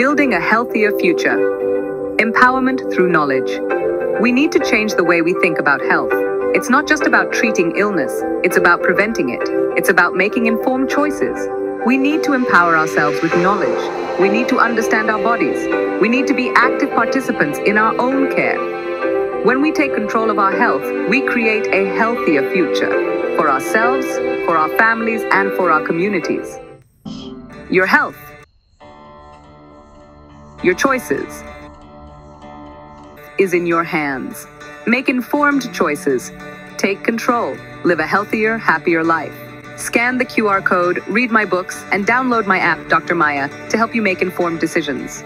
Building a healthier future. Empowerment through knowledge. We need to change the way we think about health. It's not just about treating illness, it's about preventing it. It's about making informed choices. We need to empower ourselves with knowledge. We need to understand our bodies. We need to be active participants in our own care. When we take control of our health, we create a healthier future for ourselves, for our families, and for our communities. Your health. Your choices is in your hands. Make informed choices. Take control. Live a healthier, happier life. Scan the QR code, read my books, and download my app, Dr. Maya, to help you make informed decisions.